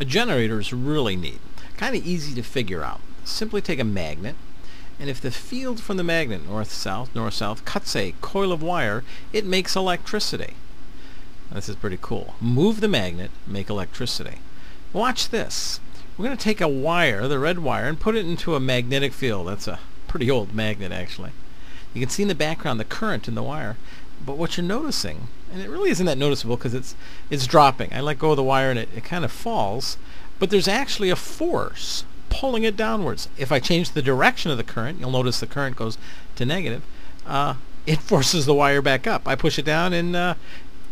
A generator is really neat, kind of easy to figure out. Simply take a magnet, and if the field from the magnet, north-south, north-south, cuts a coil of wire, it makes electricity. This is pretty cool. Move the magnet, make electricity. Watch this. We're going to take a wire, the red wire, and put it into a magnetic field. That's a pretty old magnet, actually. You can see in the background the current in the wire. But what you're noticing, and it really isn't that noticeable because it's, it's dropping. I let go of the wire and it, it kind of falls. But there's actually a force pulling it downwards. If I change the direction of the current, you'll notice the current goes to negative. Uh, it forces the wire back up. I push it down and uh,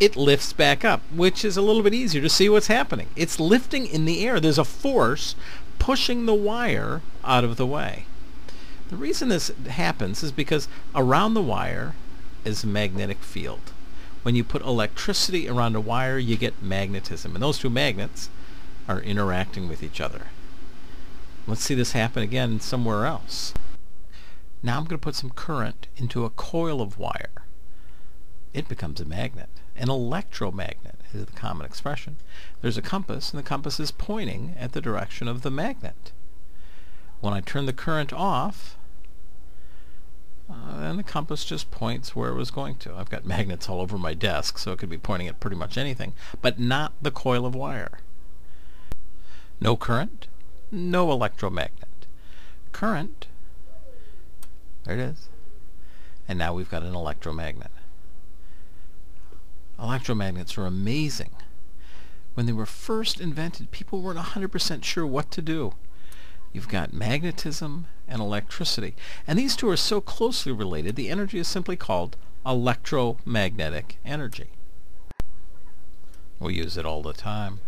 it lifts back up, which is a little bit easier to see what's happening. It's lifting in the air. There's a force pushing the wire out of the way. The reason this happens is because around the wire is a magnetic field. When you put electricity around a wire, you get magnetism. And those two magnets are interacting with each other. Let's see this happen again somewhere else. Now I'm going to put some current into a coil of wire. It becomes a magnet. An electromagnet is the common expression. There's a compass, and the compass is pointing at the direction of the magnet. When I turn the current off, compass just points where it was going to. I've got magnets all over my desk, so it could be pointing at pretty much anything, but not the coil of wire. No current, no electromagnet. Current, there it is. And now we've got an electromagnet. Electromagnets are amazing. When they were first invented, people weren't 100% sure what to do. You've got magnetism and electricity. And these two are so closely related, the energy is simply called electromagnetic energy. We use it all the time.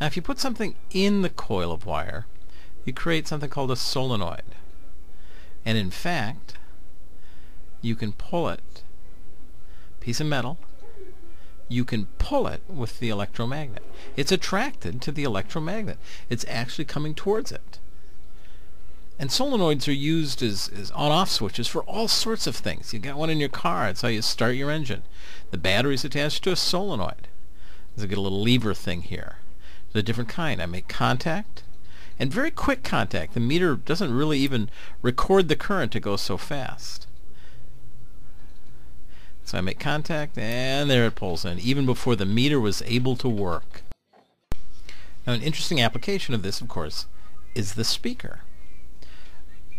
Now if you put something in the coil of wire, you create something called a solenoid. And in fact, you can pull it, piece of metal, you can pull it with the electromagnet. It's attracted to the electromagnet. It's actually coming towards it. And solenoids are used as, as on-off switches for all sorts of things. You got one in your car. It's how you start your engine. The battery's attached to a solenoid. There's a little lever thing here. There's a different kind. I make contact, and very quick contact. The meter doesn't really even record the current. It goes so fast. So I make contact, and there it pulls in, even before the meter was able to work. Now an interesting application of this, of course, is the speaker.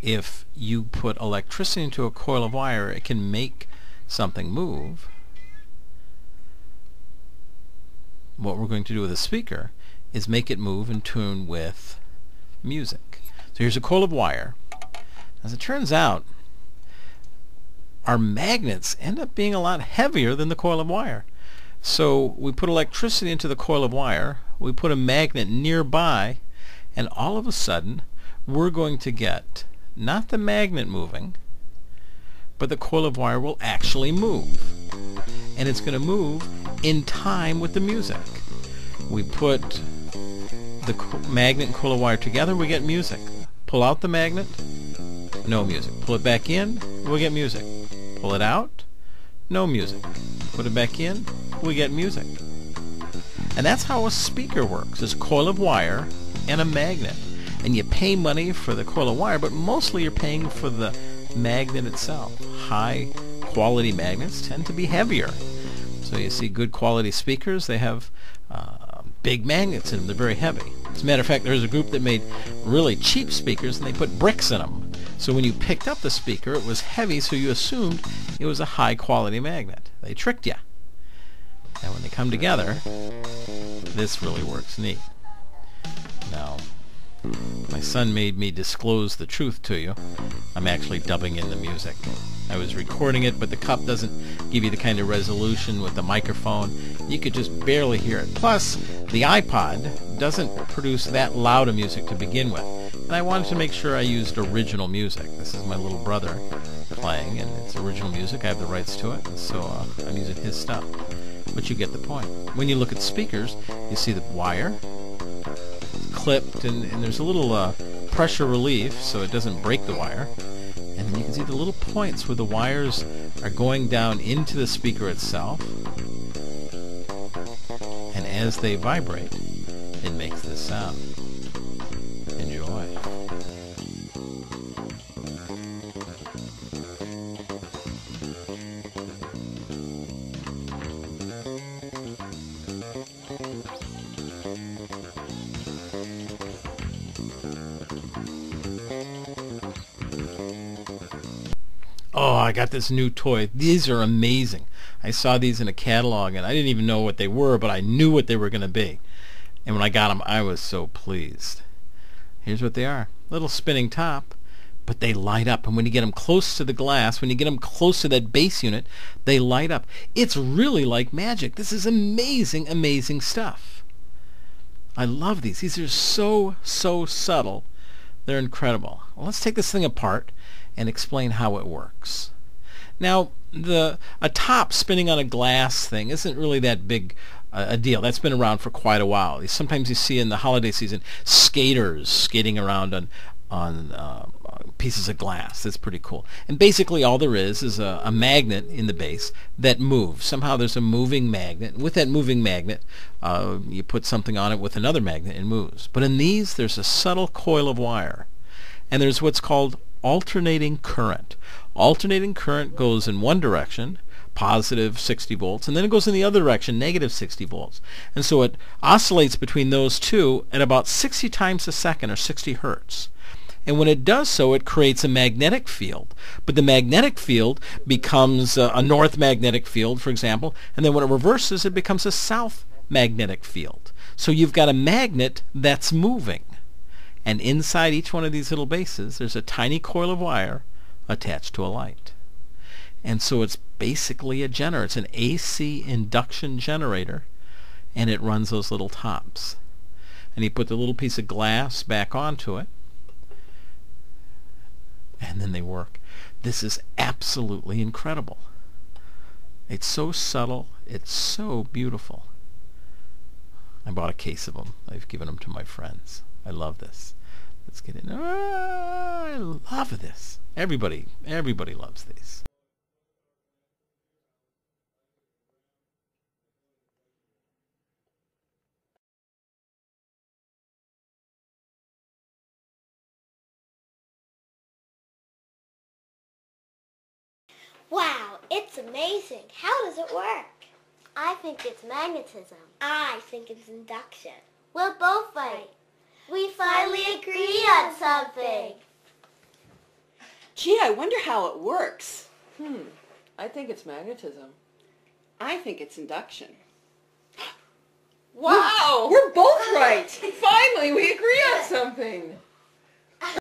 If you put electricity into a coil of wire, it can make something move. What we're going to do with a speaker is make it move in tune with music. So here's a coil of wire. As it turns out, our magnets end up being a lot heavier than the coil of wire. So we put electricity into the coil of wire, we put a magnet nearby, and all of a sudden we're going to get not the magnet moving, but the coil of wire will actually move. And it's going to move in time with the music. We put the magnet and coil of wire together, we get music. Pull out the magnet, no music. Pull it back in, we get music. Pull it out, no music. Put it back in, we get music. And that's how a speaker works. It's a coil of wire and a magnet. And you pay money for the coil of wire, but mostly you're paying for the magnet itself. High quality magnets tend to be heavier. So you see good quality speakers, they have uh, big magnets in them. They're very heavy. As a matter of fact, there's a group that made really cheap speakers and they put bricks in them. So when you picked up the speaker, it was heavy, so you assumed it was a high quality magnet. They tricked you. And when they come together, this really works neat. Now, my son made me disclose the truth to you. I'm actually dubbing in the music. I was recording it, but the cup doesn't give you the kind of resolution with the microphone. You could just barely hear it. Plus, the iPod doesn't produce that loud of music to begin with. And I wanted to make sure I used original music. This is my little brother playing, and it's original music. I have the rights to it, so uh, I'm using his stuff. But you get the point. When you look at speakers, you see the wire clipped, and, and there's a little uh, pressure relief so it doesn't break the wire. And then you can see the little points where the wires are going down into the speaker itself. And as they vibrate, it makes this sound. Oh, I got this new toy. These are amazing. I saw these in a catalog and I didn't even know what they were, but I knew what they were going to be. And when I got them, I was so pleased. Here's what they are. Little spinning top, but they light up. And when you get them close to the glass, when you get them close to that base unit, they light up. It's really like magic. This is amazing, amazing stuff. I love these. These are so, so subtle. They're incredible. Well, let's take this thing apart and explain how it works. Now, the a top spinning on a glass thing isn't really that big uh, a deal. That's been around for quite a while. Sometimes you see in the holiday season skaters skating around on on uh, pieces of glass. That's pretty cool. And basically all there is is a, a, magnet in the base that moves. Somehow there's a moving magnet. With that moving magnet, uh, you put something on it with another magnet and moves. But in these, there's a subtle coil of wire. And there's what's called alternating current. Alternating current goes in one direction, positive 60 volts, and then it goes in the other direction, negative 60 volts. And so it oscillates between those two at about 60 times a second, or 60 hertz. And when it does so, it creates a magnetic field. But the magnetic field becomes a, a north magnetic field, for example, and then when it reverses, it becomes a south magnetic field. So you've got a magnet that's moving. And inside each one of these little bases, there's a tiny coil of wire attached to a light. And so it's basically a generator. It's an AC induction generator, and it runs those little tops. And you put the little piece of glass back onto it, and then they work. This is absolutely incredible. It's so subtle. It's so beautiful. I bought a case of them. I've given them to my friends. I love this. Let's get in. Oh, I love this. Everybody, everybody loves these. Wow, it's amazing. How does it work? I think it's magnetism. I think it's induction. We're both right. We finally agree on something. Gee, I wonder how it works. Hmm, I think it's magnetism. I think it's induction. Wow! We're both right! Finally, we agree on something!